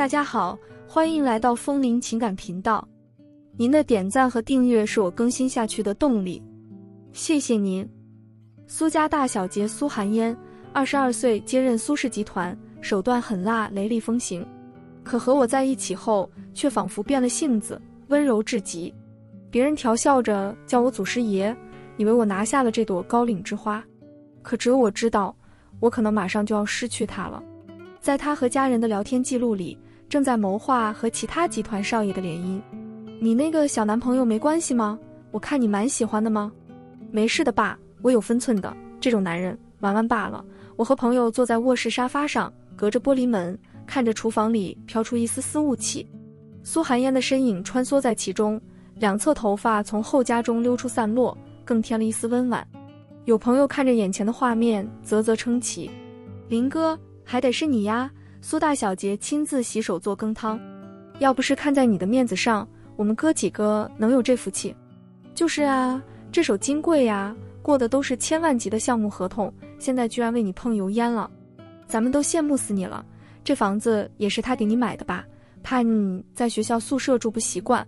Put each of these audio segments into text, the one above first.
大家好，欢迎来到风铃情感频道。您的点赞和订阅是我更新下去的动力，谢谢您。苏家大小姐苏寒烟，二十二岁，接任苏氏集团，手段狠辣，雷厉风行。可和我在一起后，却仿佛变了性子，温柔至极。别人调笑着叫我祖师爷，以为我拿下了这朵高岭之花。可只有我知道，我可能马上就要失去她了。在他和家人的聊天记录里，正在谋划和其他集团少爷的联姻。你那个小男朋友没关系吗？我看你蛮喜欢的吗？没事的，爸，我有分寸的。这种男人玩玩罢了。我和朋友坐在卧室沙发上，隔着玻璃门看着厨房里飘出一丝丝雾气，苏寒烟的身影穿梭在其中，两侧头发从后夹中溜出散落，更添了一丝温婉。有朋友看着眼前的画面，啧啧称奇：“林哥。”还得是你呀，苏大小姐亲自洗手做羹汤，要不是看在你的面子上，我们哥几个能有这福气？就是啊，这手金贵呀，过的都是千万级的项目合同，现在居然为你碰油烟了，咱们都羡慕死你了。这房子也是他给你买的吧？怕你在学校宿舍住不习惯，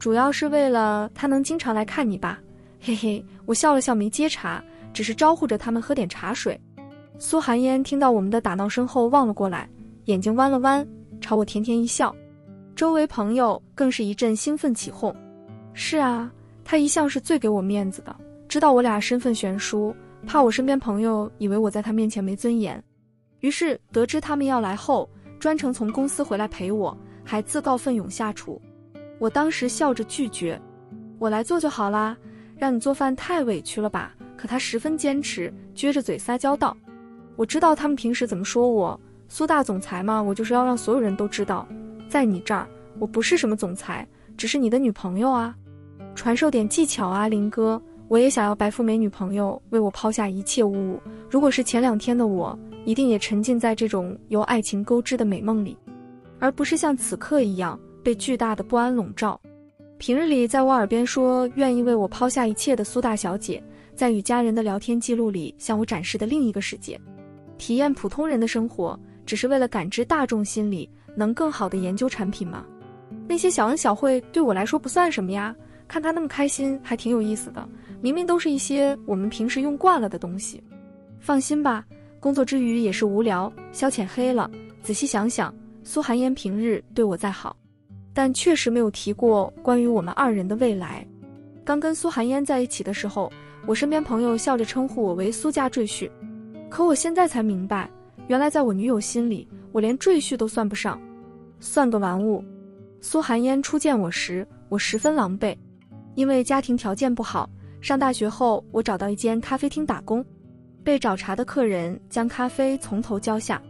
主要是为了他能经常来看你吧？嘿嘿，我笑了笑没接茬，只是招呼着他们喝点茶水。苏寒烟听到我们的打闹声后望了过来，眼睛弯了弯，朝我甜甜一笑。周围朋友更是一阵兴奋起哄。是啊，他一向是最给我面子的，知道我俩身份悬殊，怕我身边朋友以为我在他面前没尊严。于是得知他们要来后，专程从公司回来陪我，还自告奋勇下厨。我当时笑着拒绝：“我来做就好啦，让你做饭太委屈了吧？”可他十分坚持，撅着嘴撒娇道。我知道他们平时怎么说我，苏大总裁嘛，我就是要让所有人都知道，在你这儿我不是什么总裁，只是你的女朋友啊，传授点技巧啊，林哥，我也想要白富美女朋友为我抛下一切物物。如果是前两天的我，一定也沉浸在这种由爱情勾织的美梦里，而不是像此刻一样被巨大的不安笼罩。平日里在我耳边说愿意为我抛下一切的苏大小姐，在与家人的聊天记录里向我展示的另一个世界。体验普通人的生活，只是为了感知大众心理，能更好的研究产品吗？那些小恩小惠对我来说不算什么呀，看他那么开心，还挺有意思的。明明都是一些我们平时用惯了的东西。放心吧，工作之余也是无聊消遣黑了。仔细想想，苏寒烟平日对我再好，但确实没有提过关于我们二人的未来。刚跟苏寒烟在一起的时候，我身边朋友笑着称呼我为苏家赘婿。可我现在才明白，原来在我女友心里，我连赘婿都算不上，算个玩物。苏寒烟初见我时，我十分狼狈，因为家庭条件不好。上大学后，我找到一间咖啡厅打工，被找茬的客人将咖啡从头浇下。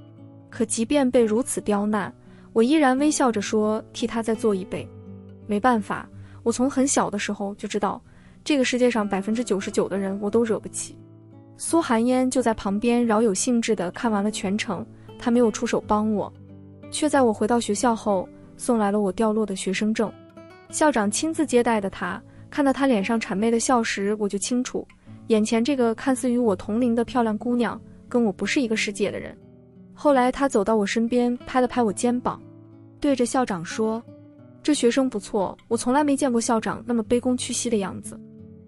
可即便被如此刁难，我依然微笑着说替他再做一杯。没办法，我从很小的时候就知道，这个世界上百分之九十九的人我都惹不起。苏寒烟就在旁边饶有兴致地看完了全程，他没有出手帮我，却在我回到学校后送来了我掉落的学生证。校长亲自接待的他，看到他脸上谄媚的笑时，我就清楚，眼前这个看似与我同龄的漂亮姑娘，跟我不是一个世界的人。后来他走到我身边，拍了拍我肩膀，对着校长说：“这学生不错，我从来没见过校长那么卑躬屈膝的样子。”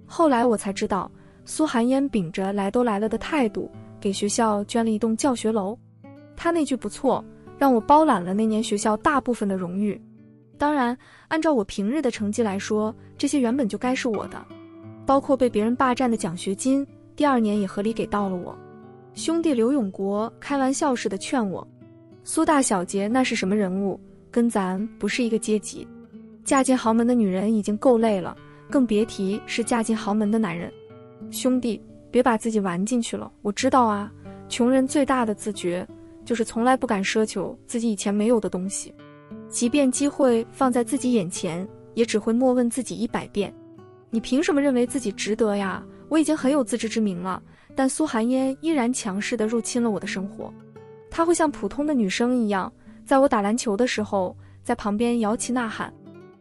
后来我才知道。苏寒烟秉着来都来了的态度，给学校捐了一栋教学楼。他那句不错，让我包揽了那年学校大部分的荣誉。当然，按照我平日的成绩来说，这些原本就该是我的，包括被别人霸占的奖学金，第二年也合理给到了我。兄弟刘永国开玩笑似的劝我：“苏大小姐那是什么人物？跟咱不是一个阶级。嫁进豪门的女人已经够累了，更别提是嫁进豪门的男人。”兄弟，别把自己玩进去了。我知道啊，穷人最大的自觉就是从来不敢奢求自己以前没有的东西，即便机会放在自己眼前，也只会默问自己一百遍：你凭什么认为自己值得呀？我已经很有自知之明了，但苏寒烟依然强势地入侵了我的生活。她会像普通的女生一样，在我打篮球的时候，在旁边摇旗呐喊。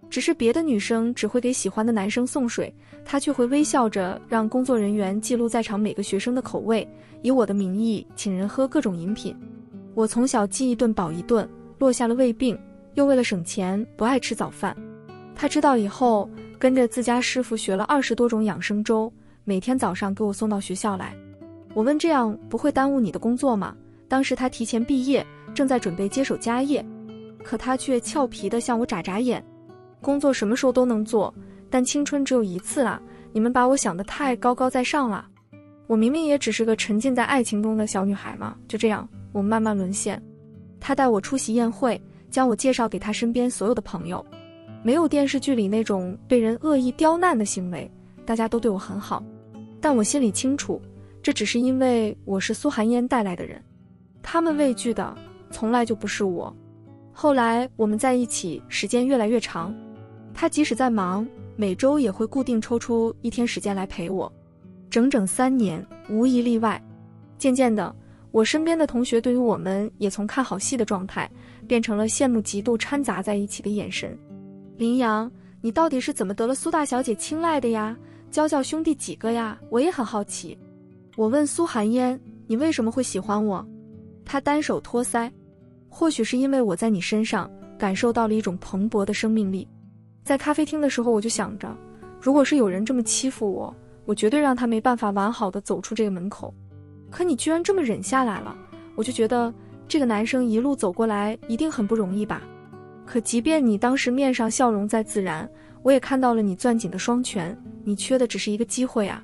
只是别的女生只会给喜欢的男生送水，他却会微笑着让工作人员记录在场每个学生的口味，以我的名义请人喝各种饮品。我从小饥一顿饱一顿，落下了胃病，又为了省钱不爱吃早饭。他知道以后，跟着自家师傅学了二十多种养生粥，每天早上给我送到学校来。我问这样不会耽误你的工作吗？当时他提前毕业，正在准备接手家业，可他却俏皮的向我眨眨眼。工作什么时候都能做，但青春只有一次啊！你们把我想的太高高在上了。我明明也只是个沉浸在爱情中的小女孩嘛。就这样，我慢慢沦陷。他带我出席宴会，将我介绍给他身边所有的朋友。没有电视剧里那种被人恶意刁难的行为，大家都对我很好。但我心里清楚。这只是因为我是苏寒烟带来的人，他们畏惧的从来就不是我。后来我们在一起时间越来越长，他即使在忙，每周也会固定抽出一天时间来陪我，整整三年，无一例外。渐渐的，我身边的同学对于我们也从看好戏的状态，变成了羡慕嫉妒掺杂在一起的眼神。林阳，你到底是怎么得了苏大小姐青睐的呀？娇娇兄弟几个呀？我也很好奇。我问苏寒烟：“你为什么会喜欢我？”他单手托腮，或许是因为我在你身上感受到了一种蓬勃的生命力。在咖啡厅的时候，我就想着，如果是有人这么欺负我，我绝对让他没办法完好的走出这个门口。可你居然这么忍下来了，我就觉得这个男生一路走过来一定很不容易吧。可即便你当时面上笑容再自然，我也看到了你攥紧的双拳。你缺的只是一个机会啊，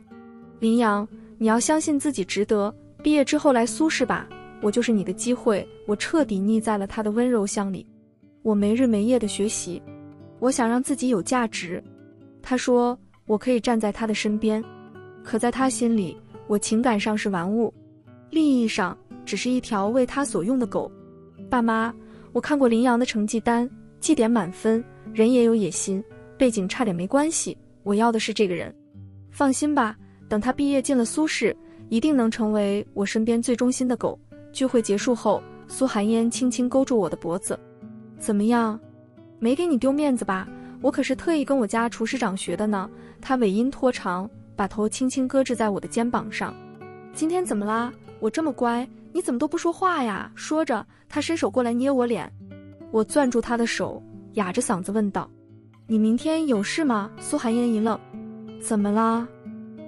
林阳。你要相信自己值得。毕业之后来苏氏吧，我就是你的机会。我彻底腻在了他的温柔乡里，我没日没夜的学习，我想让自己有价值。他说我可以站在他的身边，可在他心里，我情感上是玩物，利益上只是一条为他所用的狗。爸妈，我看过林阳的成绩单，绩点满分，人也有野心，背景差点没关系。我要的是这个人，放心吧。等他毕业进了苏氏，一定能成为我身边最忠心的狗。聚会结束后，苏寒烟轻轻勾住我的脖子：“怎么样，没给你丢面子吧？我可是特意跟我家厨师长学的呢。”他尾音拖长，把头轻轻搁置在我的肩膀上。今天怎么啦？我这么乖，你怎么都不说话呀？说着，他伸手过来捏我脸。我攥住他的手，哑着嗓子问道：“你明天有事吗？”苏寒烟一愣：“怎么啦？”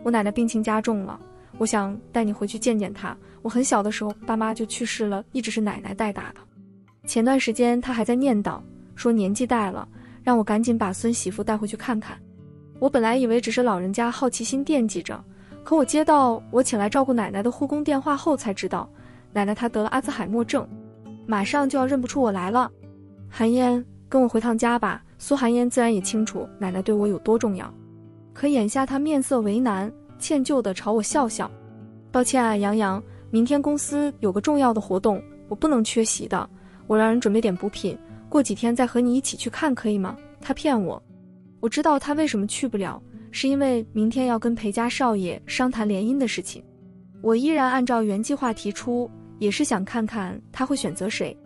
我奶奶病情加重了，我想带你回去见见她。我很小的时候，爸妈就去世了，一直是奶奶带大的。前段时间她还在念叨，说年纪大了，让我赶紧把孙媳妇带回去看看。我本来以为只是老人家好奇心惦记着，可我接到我请来照顾奶奶的护工电话后才知道，奶奶她得了阿兹海默症，马上就要认不出我来了。寒烟，跟我回趟家吧。苏寒烟自然也清楚奶奶对我有多重要。可眼下她面色为难，歉疚地朝我笑笑。抱歉啊，杨洋，明天公司有个重要的活动，我不能缺席的。我让人准备点补品，过几天再和你一起去看，可以吗？他骗我，我知道他为什么去不了，是因为明天要跟裴家少爷商谈联姻的事情。我依然按照原计划提出，也是想看看他会选择谁。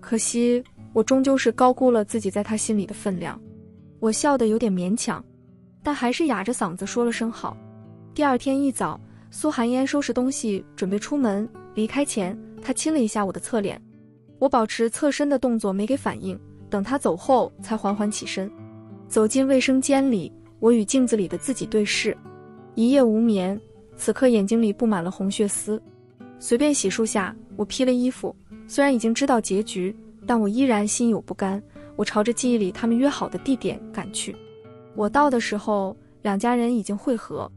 可惜我终究是高估了自己在他心里的分量。我笑得有点勉强。但还是哑着嗓子说了声好。第二天一早，苏寒烟收拾东西准备出门，离开前，他亲了一下我的侧脸。我保持侧身的动作，没给反应。等他走后，才缓缓起身，走进卫生间里。我与镜子里的自己对视，一夜无眠。此刻眼睛里布满了红血丝。随便洗漱下，我披了衣服。虽然已经知道结局，但我依然心有不甘。我朝着记忆里他们约好的地点赶去。我到的时候，两家人已经会合。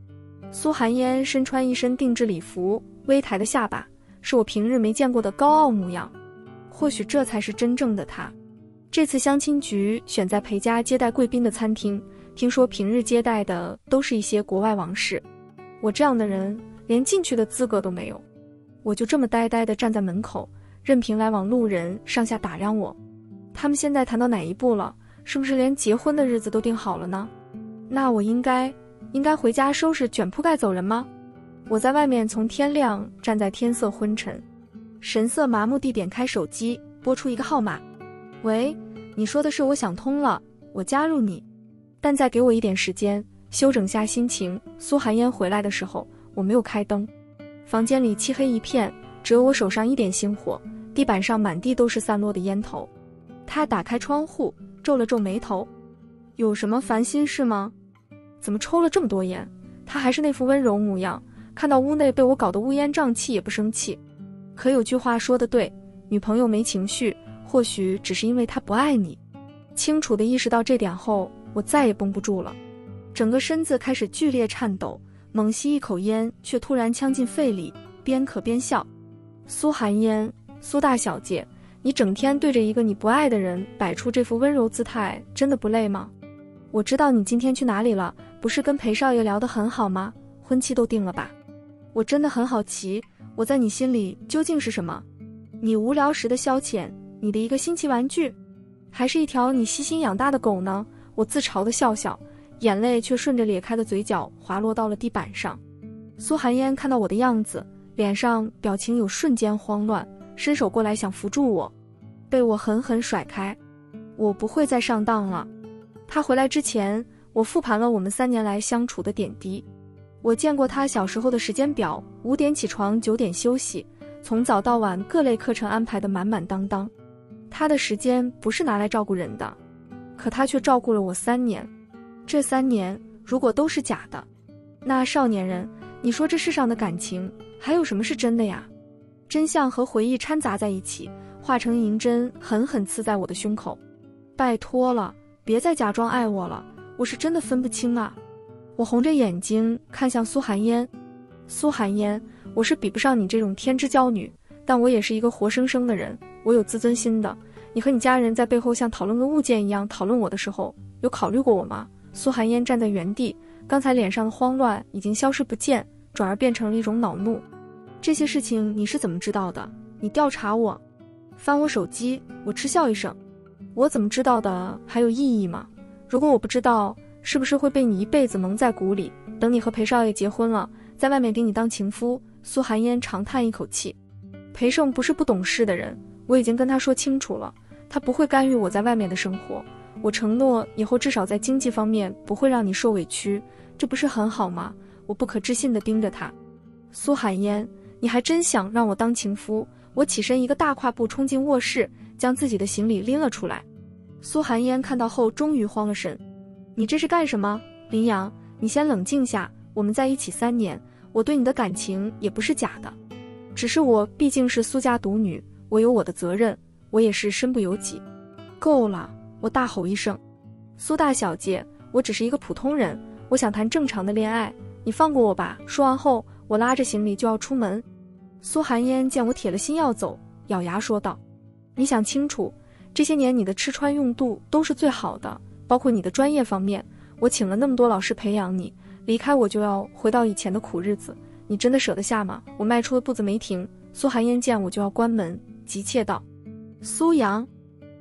苏寒烟身穿一身定制礼服，微抬的下巴是我平日没见过的高傲模样。或许这才是真正的他。这次相亲局选在裴家接待贵宾的餐厅，听说平日接待的都是一些国外王室。我这样的人连进去的资格都没有，我就这么呆呆地站在门口，任凭来往路人上下打量我。他们现在谈到哪一步了？是不是连结婚的日子都定好了呢？那我应该应该回家收拾卷铺盖走人吗？我在外面从天亮站在天色昏沉，神色麻木地点开手机，拨出一个号码。喂，你说的是我想通了，我加入你，但再给我一点时间休整下心情。苏寒烟回来的时候，我没有开灯，房间里漆黑一片，只有我手上一点星火，地板上满地都是散落的烟头。他打开窗户，皱了皱眉头：“有什么烦心事吗？怎么抽了这么多烟？”他还是那副温柔模样，看到屋内被我搞得乌烟瘴气也不生气。可有句话说的对，女朋友没情绪，或许只是因为她不爱你。清楚地意识到这点后，我再也绷不住了，整个身子开始剧烈颤抖，猛吸一口烟，却突然呛进肺里，边咳边笑。苏寒烟，苏大小姐，你整天对着一个你不爱的人摆出这副温柔姿态，真的不累吗？我知道你今天去哪里了。不是跟裴少爷聊得很好吗？婚期都定了吧？我真的很好奇，我在你心里究竟是什么？你无聊时的消遣，你的一个新奇玩具，还是一条你悉心养大的狗呢？我自嘲的笑笑，眼泪却顺着裂开的嘴角滑落到了地板上。苏寒烟看到我的样子，脸上表情有瞬间慌乱，伸手过来想扶住我，被我狠狠甩开。我不会再上当了。他回来之前。我复盘了我们三年来相处的点滴，我见过他小时候的时间表：五点起床，九点休息，从早到晚各类课程安排的满满当当。他的时间不是拿来照顾人的，可他却照顾了我三年。这三年如果都是假的，那少年人，你说这世上的感情还有什么是真的呀？真相和回忆掺杂在一起，化成银针，狠狠刺在我的胸口。拜托了，别再假装爱我了。我是真的分不清啊！我红着眼睛看向苏寒烟，苏寒烟，我是比不上你这种天之娇女，但我也是一个活生生的人，我有自尊心的。你和你家人在背后像讨论个物件一样讨论我的时候，有考虑过我吗？苏寒烟站在原地，刚才脸上的慌乱已经消失不见，转而变成了一种恼怒。这些事情你是怎么知道的？你调查我，翻我手机，我嗤笑一声，我怎么知道的？还有意义吗？如果我不知道，是不是会被你一辈子蒙在鼓里？等你和裴少爷结婚了，在外面给你当情夫。苏寒烟长叹一口气。裴胜不是不懂事的人，我已经跟他说清楚了，他不会干预我在外面的生活。我承诺以后至少在经济方面不会让你受委屈，这不是很好吗？我不可置信地盯着他。苏寒烟，你还真想让我当情夫？我起身一个大跨步冲进卧室，将自己的行李拎了出来。苏寒烟看到后，终于慌了神：“你这是干什么？林阳，你先冷静下。我们在一起三年，我对你的感情也不是假的，只是我毕竟是苏家独女，我有我的责任，我也是身不由己。”够了！我大吼一声：“苏大小姐，我只是一个普通人，我想谈正常的恋爱，你放过我吧。”说完后，我拉着行李就要出门。苏寒烟见我铁了心要走，咬牙说道：“你想清楚。”这些年你的吃穿用度都是最好的，包括你的专业方面，我请了那么多老师培养你。离开我就要回到以前的苦日子，你真的舍得下吗？我迈出的步子没停，苏寒烟见我就要关门，急切道：“苏阳，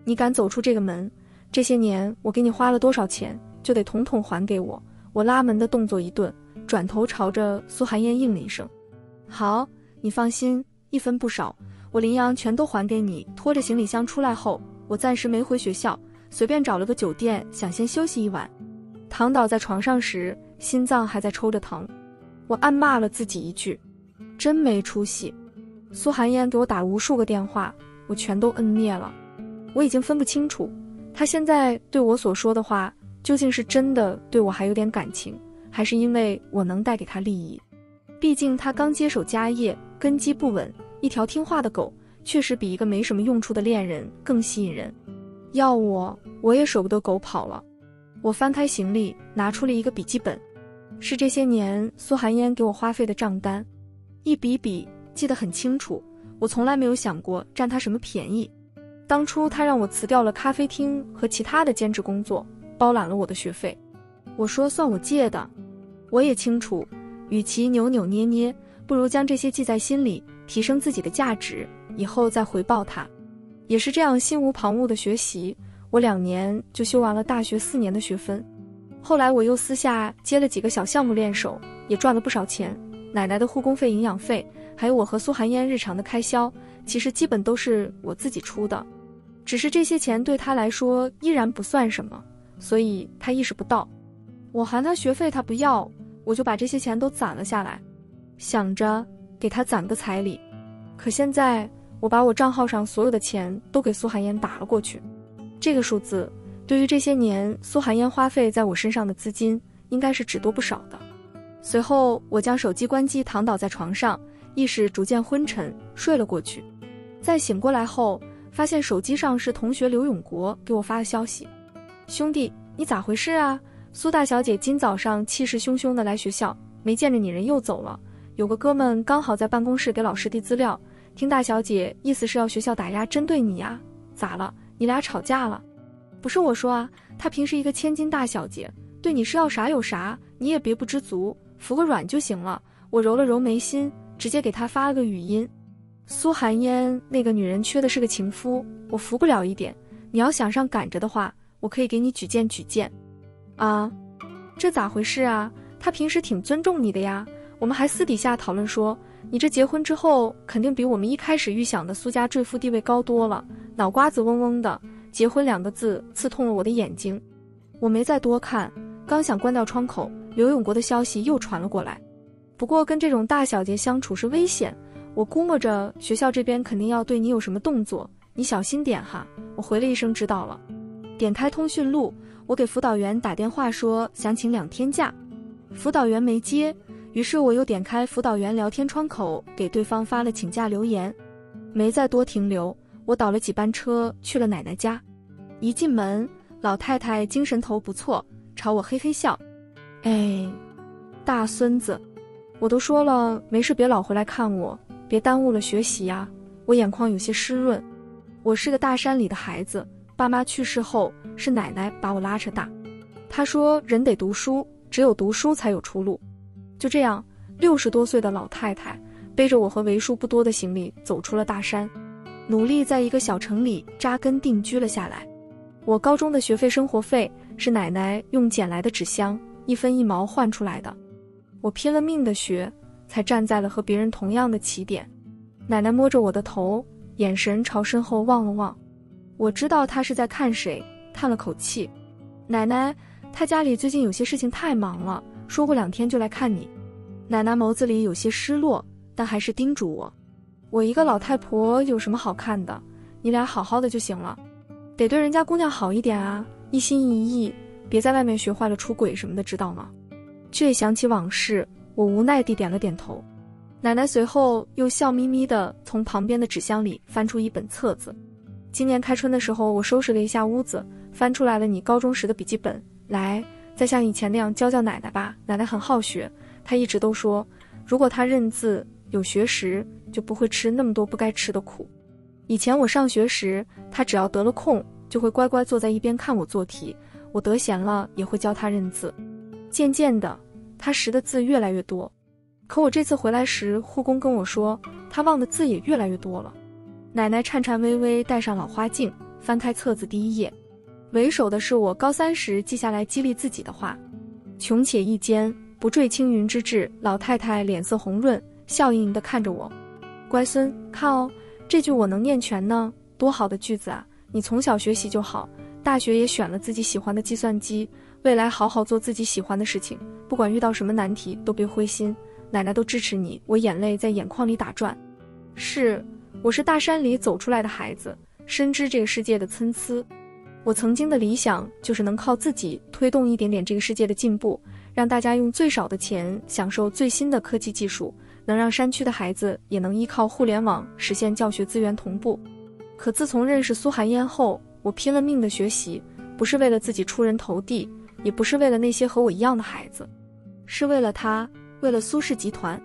你敢走出这个门，这些年我给你花了多少钱，就得统统还给我。”我拉门的动作一顿，转头朝着苏寒烟应了一声：“好，你放心，一分不少，我林阳全都还给你。”拖着行李箱出来后。我暂时没回学校，随便找了个酒店，想先休息一晚。躺倒在床上时，心脏还在抽着疼，我暗骂了自己一句：“真没出息。”苏寒烟给我打了无数个电话，我全都摁灭了。我已经分不清楚，他现在对我所说的话，究竟是真的对我还有点感情，还是因为我能带给他利益？毕竟他刚接手家业，根基不稳，一条听话的狗。确实比一个没什么用处的恋人更吸引人。要我，我也舍不得狗跑了。我翻开行李，拿出了一个笔记本，是这些年苏寒烟给我花费的账单，一笔笔记得很清楚。我从来没有想过占他什么便宜。当初他让我辞掉了咖啡厅和其他的兼职工作，包揽了我的学费。我说算我借的。我也清楚，与其扭扭捏捏，不如将这些记在心里，提升自己的价值。以后再回报他，也是这样心无旁骛的学习。我两年就修完了大学四年的学分。后来我又私下接了几个小项目练手，也赚了不少钱。奶奶的护工费、营养费，还有我和苏寒烟日常的开销，其实基本都是我自己出的。只是这些钱对他来说依然不算什么，所以他意识不到。我还他学费，他不要，我就把这些钱都攒了下来，想着给他攒个彩礼。可现在。我把我账号上所有的钱都给苏寒烟打了过去，这个数字对于这些年苏寒烟花费在我身上的资金，应该是只多不少的。随后，我将手机关机，躺倒在床上，意识逐渐昏沉，睡了过去。在醒过来后，发现手机上是同学刘永国给我发的消息：“兄弟，你咋回事啊？苏大小姐今早上气势汹汹的来学校，没见着你人又走了。有个哥们刚好在办公室给老师递资料，听大小姐意思是要学校打压针对你呀？咋了？你俩吵架了？不是我说啊，她平时一个千金大小姐，对你是要啥有啥，你也别不知足。”服个软就行了。我揉了揉眉心，直接给她发了个语音。苏寒烟那个女人缺的是个情夫，我服不了一点。你要想上赶着的话，我可以给你举荐举荐。啊，这咋回事啊？她平时挺尊重你的呀。我们还私底下讨论说，你这结婚之后肯定比我们一开始预想的苏家坠夫地位高多了。脑瓜子嗡嗡的，结婚两个字刺痛了我的眼睛。我没再多看，刚想关掉窗口。刘永国的消息又传了过来，不过跟这种大小姐相处是危险，我估摸着学校这边肯定要对你有什么动作，你小心点哈。我回了一声知道了，点开通讯录，我给辅导员打电话说想请两天假，辅导员没接，于是我又点开辅导员聊天窗口给对方发了请假留言，没再多停留，我倒了几班车去了奶奶家，一进门，老太太精神头不错，朝我嘿嘿笑。哎，大孙子，我都说了没事别老回来看我，别耽误了学习呀。我眼眶有些湿润。我是个大山里的孩子，爸妈去世后是奶奶把我拉扯大。她说人得读书，只有读书才有出路。就这样，六十多岁的老太太背着我和为数不多的行李走出了大山，努力在一个小城里扎根定居了下来。我高中的学费、生活费是奶奶用捡来的纸箱。一分一毛换出来的，我拼了命的学，才站在了和别人同样的起点。奶奶摸着我的头，眼神朝身后望了望，我知道她是在看谁，叹了口气。奶奶，她家里最近有些事情太忙了，说过两天就来看你。奶奶眸子里有些失落，但还是叮嘱我：我一个老太婆有什么好看的？你俩好好的就行了，得对人家姑娘好一点啊，一心一意。别在外面学坏了出轨什么的，知道吗？却想起往事，我无奈地点了点头。奶奶随后又笑眯眯地从旁边的纸箱里翻出一本册子。今年开春的时候，我收拾了一下屋子，翻出来了你高中时的笔记本。来，再像以前那样教教奶奶吧。奶奶很好学，他一直都说，如果他认字有学识，就不会吃那么多不该吃的苦。以前我上学时，他只要得了空，就会乖乖坐在一边看我做题。我得闲了也会教他认字，渐渐的，他识的字越来越多。可我这次回来时，护工跟我说，他忘的字也越来越多了。奶奶颤颤巍巍戴上老花镜，翻开册子第一页，为首的是我高三时记下来激励自己的话：“穷且益坚，不坠青云之志。”老太太脸色红润，笑盈盈地看着我：“乖孙，看哦，这句我能念全呢，多好的句子啊！你从小学习就好。”大学也选了自己喜欢的计算机，未来好好做自己喜欢的事情，不管遇到什么难题都别灰心，奶奶都支持你。我眼泪在眼眶里打转，是，我是大山里走出来的孩子，深知这个世界的参差。我曾经的理想就是能靠自己推动一点点这个世界的进步，让大家用最少的钱享受最新的科技技术，能让山区的孩子也能依靠互联网实现教学资源同步。可自从认识苏寒烟后，我拼了命的学习，不是为了自己出人头地，也不是为了那些和我一样的孩子，是为了他，为了苏氏集团。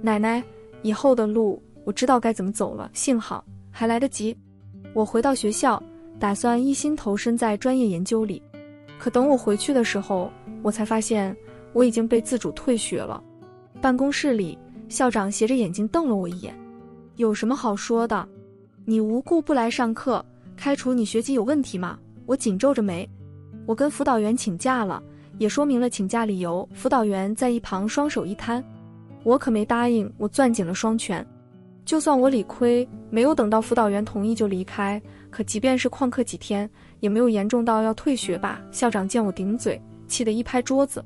奶奶，以后的路我知道该怎么走了，幸好还来得及。我回到学校，打算一心投身在专业研究里。可等我回去的时候，我才发现我已经被自主退学了。办公室里，校长斜着眼睛瞪了我一眼：“有什么好说的？你无故不来上课。”开除你学籍有问题吗？我紧皱着眉，我跟辅导员请假了，也说明了请假理由。辅导员在一旁双手一摊，我可没答应。我攥紧了双拳，就算我理亏，没有等到辅导员同意就离开，可即便是旷课几天，也没有严重到要退学吧？校长见我顶嘴，气得一拍桌子：“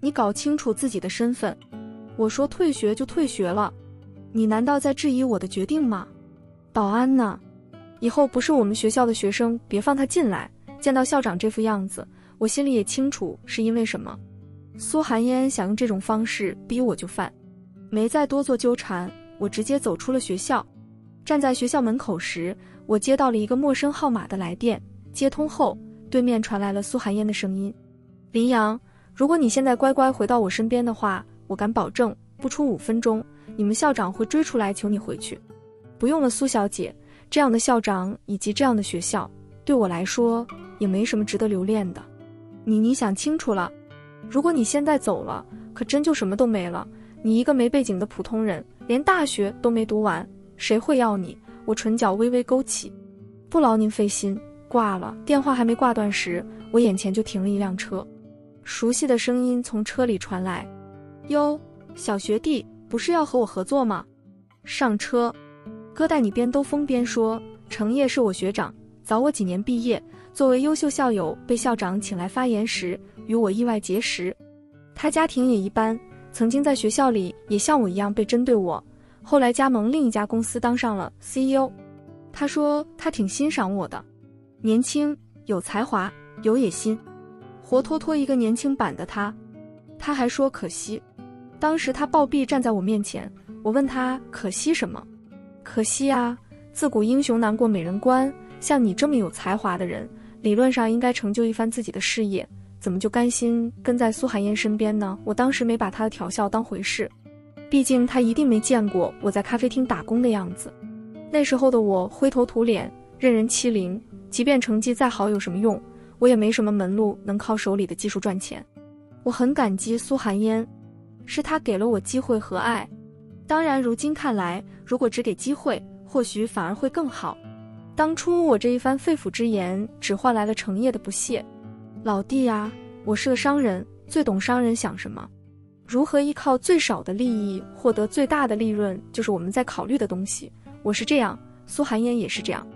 你搞清楚自己的身份！我说退学就退学了，你难道在质疑我的决定吗？”保安呢？以后不是我们学校的学生，别放他进来。见到校长这副样子，我心里也清楚是因为什么。苏寒烟想用这种方式逼我就范，没再多做纠缠，我直接走出了学校。站在学校门口时，我接到了一个陌生号码的来电。接通后，对面传来了苏寒烟的声音：“林阳，如果你现在乖乖回到我身边的话，我敢保证，不出五分钟，你们校长会追出来求你回去。不用了，苏小姐。”这样的校长以及这样的学校，对我来说也没什么值得留恋的。你你想清楚了？如果你现在走了，可真就什么都没了。你一个没背景的普通人，连大学都没读完，谁会要你？我唇角微微勾起，不劳您费心，挂了。电话还没挂断时，我眼前就停了一辆车，熟悉的声音从车里传来：“哟，小学弟，不是要和我合作吗？上车。”哥带你边兜风边说：“程烨是我学长，早我几年毕业。作为优秀校友，被校长请来发言时，与我意外结识。他家庭也一般，曾经在学校里也像我一样被针对我，后来加盟另一家公司，当上了 CEO。他说他挺欣赏我的，年轻有才华有野心，活脱脱一个年轻版的他。他还说可惜，当时他暴毙站在我面前，我问他可惜什么？”可惜啊，自古英雄难过美人关。像你这么有才华的人，理论上应该成就一番自己的事业，怎么就甘心跟在苏寒烟身边呢？我当时没把他的调笑当回事，毕竟他一定没见过我在咖啡厅打工的样子。那时候的我灰头土脸，任人欺凌，即便成绩再好有什么用？我也没什么门路能靠手里的技术赚钱。我很感激苏寒烟，是他给了我机会和爱。当然，如今看来，如果只给机会，或许反而会更好。当初我这一番肺腑之言，只换来了程烨的不屑。老弟呀，我是个商人，最懂商人想什么，如何依靠最少的利益获得最大的利润，就是我们在考虑的东西。我是这样，苏寒烟也是这样。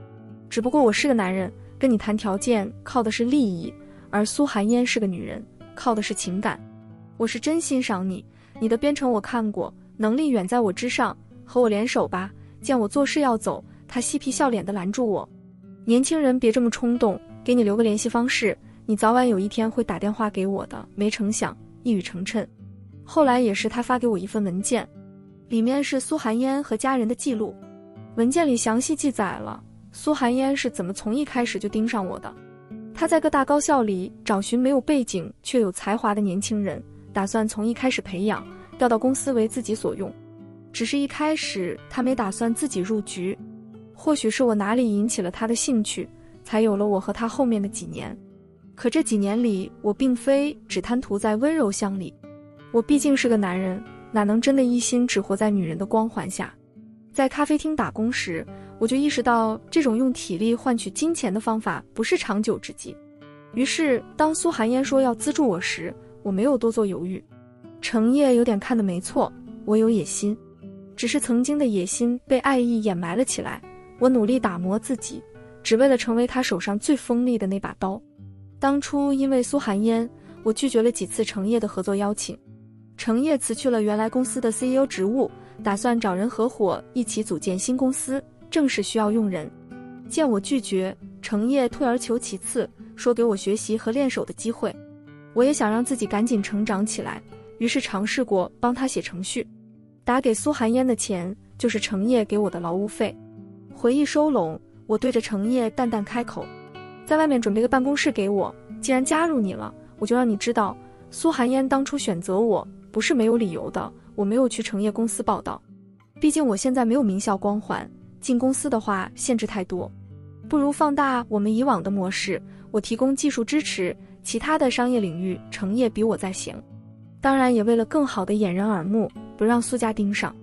只不过我是个男人，跟你谈条件靠的是利益，而苏寒烟是个女人，靠的是情感。我是真欣赏你，你的编程我看过。能力远在我之上，和我联手吧。见我做事要走，他嬉皮笑脸的拦住我。年轻人别这么冲动，给你留个联系方式，你早晚有一天会打电话给我的。没成想一语成谶。后来也是他发给我一份文件，里面是苏寒烟和家人的记录。文件里详细记载了苏寒烟是怎么从一开始就盯上我的。他在各大高校里找寻没有背景却有才华的年轻人，打算从一开始培养。调到公司为自己所用，只是一开始他没打算自己入局，或许是我哪里引起了他的兴趣，才有了我和他后面的几年。可这几年里，我并非只贪图在温柔乡里，我毕竟是个男人，哪能真的一心只活在女人的光环下？在咖啡厅打工时，我就意识到这种用体力换取金钱的方法不是长久之计。于是，当苏寒烟说要资助我时，我没有多做犹豫。程烨有点看得没错，我有野心，只是曾经的野心被爱意掩埋了起来。我努力打磨自己，只为了成为他手上最锋利的那把刀。当初因为苏寒烟，我拒绝了几次程烨的合作邀请。程烨辞去了原来公司的 CEO 职务，打算找人合伙一起组建新公司，正是需要用人。见我拒绝，程烨退而求其次，说给我学习和练手的机会。我也想让自己赶紧成长起来。于是尝试过帮他写程序，打给苏寒烟的钱就是程烨给我的劳务费。回忆收拢，我对着程烨淡淡开口：“在外面准备个办公室给我。既然加入你了，我就让你知道，苏寒烟当初选择我不是没有理由的。我没有去成业公司报道，毕竟我现在没有名校光环，进公司的话限制太多。不如放大我们以往的模式，我提供技术支持，其他的商业领域成业比我在行。”当然，也为了更好的掩人耳目，不让苏家盯上，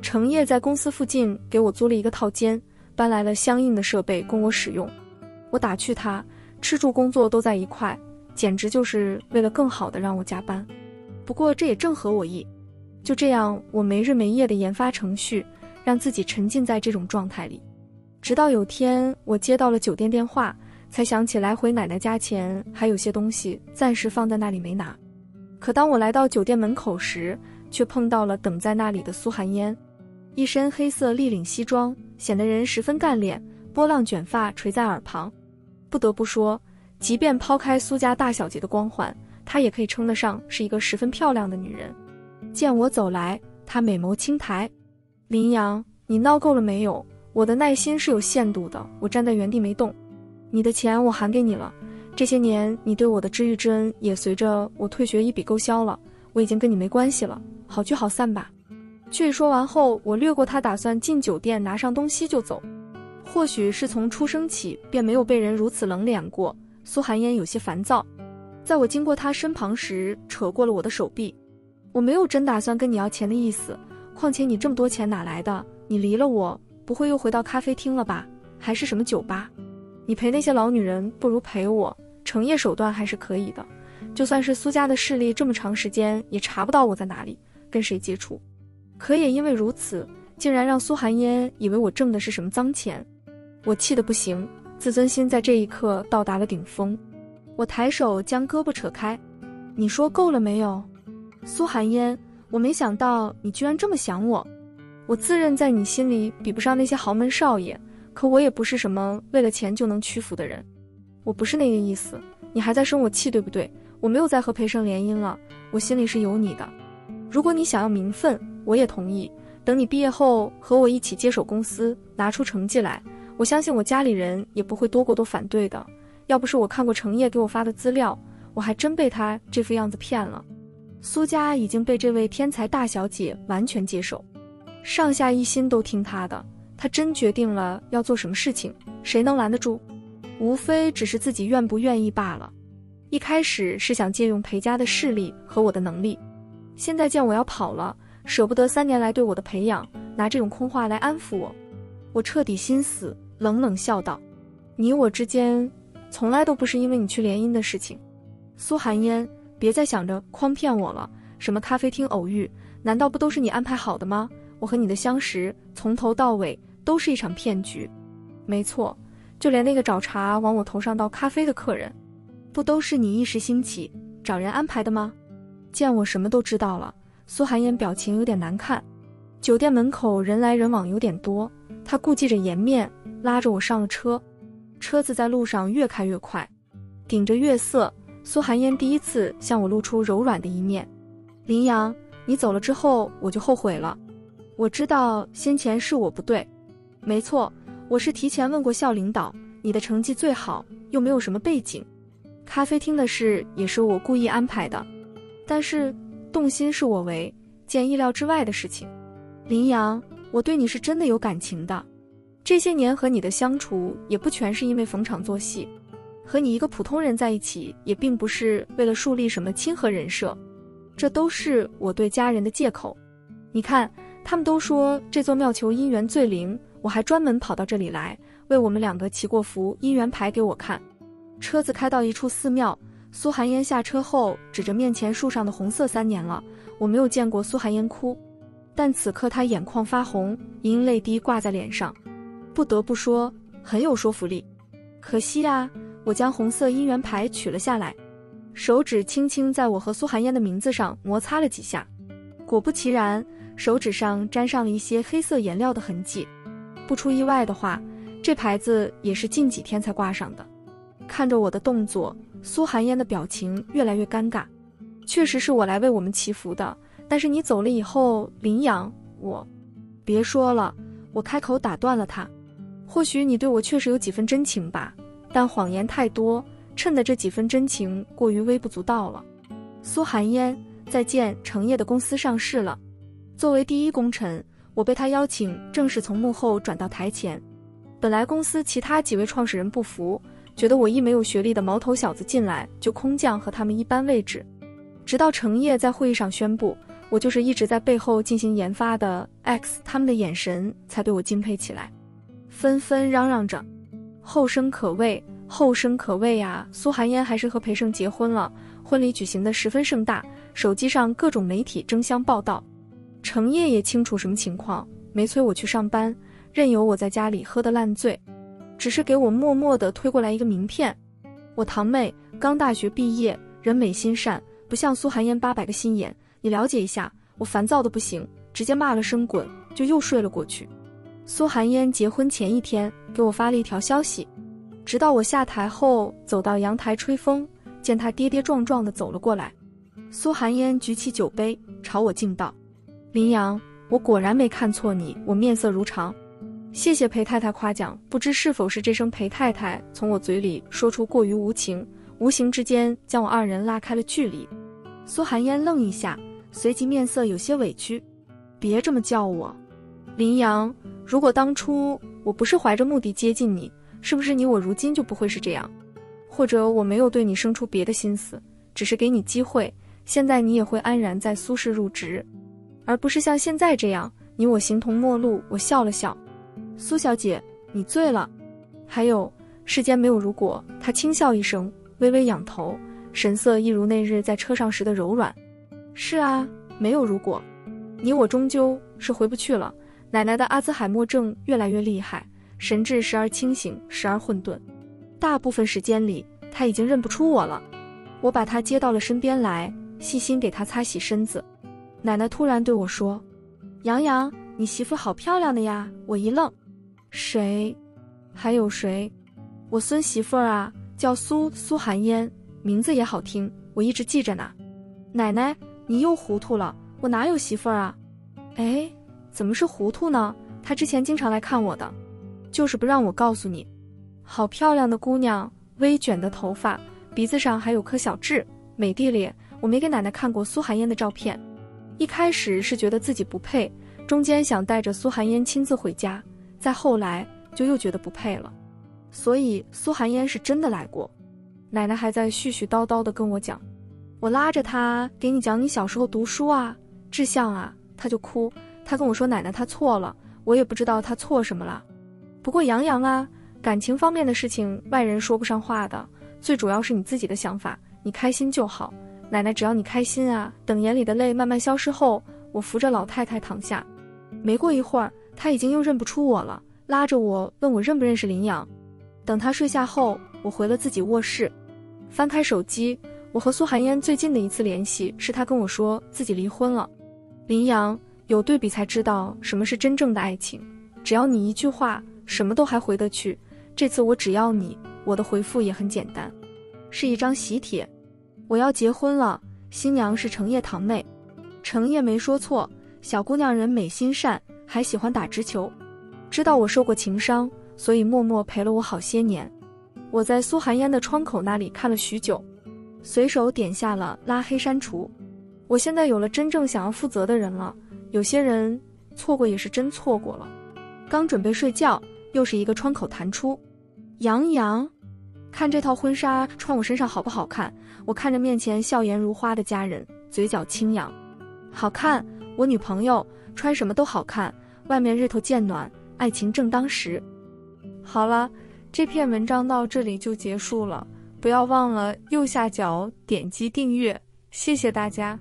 成业在公司附近给我租了一个套间，搬来了相应的设备供我使用。我打趣他，吃住工作都在一块，简直就是为了更好的让我加班。不过这也正合我意。就这样，我没日没夜的研发程序，让自己沉浸在这种状态里。直到有天，我接到了酒店电话，才想起来回奶奶家前还有些东西暂时放在那里没拿。可当我来到酒店门口时，却碰到了等在那里的苏寒烟，一身黑色立领西装，显得人十分干练。波浪卷发垂在耳旁。不得不说，即便抛开苏家大小姐的光环，她也可以称得上是一个十分漂亮的女人。见我走来，她美眸轻抬：“林阳，你闹够了没有？我的耐心是有限度的。”我站在原地没动。你的钱我还给你了，这些年你对我的知遇之恩也随着我退学一笔勾销了。我已经跟你没关系了，好聚好散吧。却说完后，我掠过他，打算进酒店拿上东西就走。或许是从出生起便没有被人如此冷脸过，苏寒烟有些烦躁。在我经过他身旁时，扯过了我的手臂。我没有真打算跟你要钱的意思，况且你这么多钱哪来的？你离了我，不会又回到咖啡厅了吧？还是什么酒吧？你陪那些老女人，不如陪我。成业手段还是可以的，就算是苏家的势力，这么长时间也查不到我在哪里，跟谁接触。可也因为如此，竟然让苏寒烟以为我挣的是什么脏钱，我气得不行，自尊心在这一刻到达了顶峰。我抬手将胳膊扯开，你说够了没有？苏寒烟，我没想到你居然这么想我。我自认在你心里比不上那些豪门少爷，可我也不是什么为了钱就能屈服的人。我不是那个意思，你还在生我气对不对？我没有再和裴胜联姻了，我心里是有你的。如果你想要名分，我也同意。等你毕业后和我一起接手公司，拿出成绩来，我相信我家里人也不会多过多反对的。要不是我看过程烨给我发的资料，我还真被他这副样子骗了。苏家已经被这位天才大小姐完全接受，上下一心都听她的。她真决定了要做什么事情，谁能拦得住？无非只是自己愿不愿意罢了。一开始是想借用裴家的势力和我的能力，现在见我要跑了。舍不得三年来对我的培养，拿这种空话来安抚我，我彻底心死，冷冷笑道：“你我之间，从来都不是因为你去联姻的事情。”苏寒烟，别再想着诓骗我了。什么咖啡厅偶遇，难道不都是你安排好的吗？我和你的相识，从头到尾都是一场骗局。没错，就连那个找茬往我头上倒咖啡的客人，不都是你一时兴起找人安排的吗？见我什么都知道了。苏寒烟表情有点难看，酒店门口人来人往有点多，他顾忌着颜面，拉着我上了车。车子在路上越开越快，顶着月色，苏寒烟第一次向我露出柔软的一面。林阳，你走了之后，我就后悔了。我知道先前是我不对，没错，我是提前问过校领导，你的成绩最好，又没有什么背景，咖啡厅的事也是我故意安排的，但是。动心是我为见意料之外的事情，林阳，我对你是真的有感情的。这些年和你的相处也不全是因为逢场作戏，和你一个普通人在一起也并不是为了树立什么亲和人设，这都是我对家人的借口。你看，他们都说这座庙求姻缘最灵，我还专门跑到这里来为我们两个祈过福，姻缘牌给我看。车子开到一处寺庙。苏寒烟下车后，指着面前树上的红色三年了。我没有见过苏寒烟哭，但此刻她眼眶发红，因泪滴挂在脸上，不得不说很有说服力。可惜啊，我将红色姻缘牌取了下来，手指轻轻在我和苏寒烟的名字上摩擦了几下，果不其然，手指上沾上了一些黑色颜料的痕迹。不出意外的话，这牌子也是近几天才挂上的。看着我的动作。苏寒烟的表情越来越尴尬，确实是我来为我们祈福的。但是你走了以后，林阳，我，别说了，我开口打断了他。或许你对我确实有几分真情吧，但谎言太多，衬得这几分真情过于微不足道了。苏寒烟，再见，成业的公司上市了。作为第一功臣，我被他邀请，正式从幕后转到台前。本来公司其他几位创始人不服。觉得我一没有学历的毛头小子进来就空降和他们一般位置，直到程业在会议上宣布我就是一直在背后进行研发的 X，他们的眼神才对我敬佩起来，纷纷嚷嚷着后生可畏，后生可畏啊！苏寒烟还是和裴胜结婚了，婚礼举行的十分盛大，手机上各种媒体争相报道，程烨也清楚什么情况，没催我去上班，任由我在家里喝得烂醉。只是给我默默地推过来一个名片，我堂妹刚大学毕业，人美心善，不像苏寒烟八百个心眼。你了解一下。我烦躁的不行，直接骂了声滚，就又睡了过去。苏寒烟结婚前一天，给我发了一条消息。直到我下台后走到阳台吹风，见他跌跌撞撞地走了过来。苏寒烟举起酒杯朝我敬道：“林阳，我果然没看错你。”我面色如常，谢谢裴太太夸奖。不知是否是这声裴太太从我嘴里说出过于无情，无形之间将我二人拉开了距离。苏寒烟愣一下，随即面色有些委屈：“别这么叫我，林阳。如果当初我不是怀着目的接近你。”是不是你我如今就不会是这样？或者我没有对你生出别的心思，只是给你机会，现在你也会安然在苏氏入职，而不是像现在这样，你我形同陌路。我笑了笑，苏小姐，你醉了。还有，世间没有如果。他轻笑一声，微微仰头，神色一如那日在车上时的柔软。是啊，没有如果，你我终究是回不去了。奶奶的阿兹海默症越来越厉害。神志时而清醒，时而混沌，大部分时间里他已经认不出我了。我把他接到了身边来，细心给他擦洗身子。奶奶突然对我说：“洋洋，你媳妇好漂亮的呀！”我一愣：“谁？还有谁？我孙媳妇儿啊，叫苏苏寒烟，名字也好听，我一直记着呢。”奶奶，你又糊涂了，我哪有媳妇儿啊？哎，怎么是糊涂呢？她之前经常来看我的。就是不让我告诉你，好漂亮的姑娘，微卷的头发，鼻子上还有颗小痣，美丽咧。我没给奶奶看过苏寒烟的照片，一开始是觉得自己不配，中间想带着苏寒烟亲自回家，再后来就又觉得不配了。所以苏寒烟是真的来过。奶奶还在絮絮叨叨的跟我讲，我拉着她给你讲你小时候读书啊，志向啊，她就哭。她跟我说奶奶她错了，我也不知道她错什么了。不过杨洋啊，感情方面的事情外人说不上话的，最主要是你自己的想法，你开心就好。奶奶只要你开心啊。等眼里的泪慢慢消失后，我扶着老太太躺下。没过一会儿，她已经又认不出我了，拉着我问我认不认识林阳。等她睡下后，我回了自己卧室，翻开手机，我和苏寒烟最近的一次联系是她跟我说自己离婚了。林阳，有对比才知道什么是真正的爱情，只要你一句话。什么都还回得去，这次我只要你。我的回复也很简单，是一张喜帖。我要结婚了，新娘是程叶堂妹。程叶没说错，小姑娘人美心善，还喜欢打直球。知道我受过情伤，所以默默陪了我好些年。我在苏寒烟的窗口那里看了许久，随手点下了拉黑删除。我现在有了真正想要负责的人了。有些人错过也是真错过了。刚准备睡觉。又是一个窗口弹出，杨洋，看这套婚纱穿我身上好不好看？我看着面前笑颜如花的家人，嘴角轻扬，好看。我女朋友穿什么都好看，外面日头渐暖，爱情正当时。好了，这篇文章到这里就结束了，不要忘了右下角点击订阅，谢谢大家。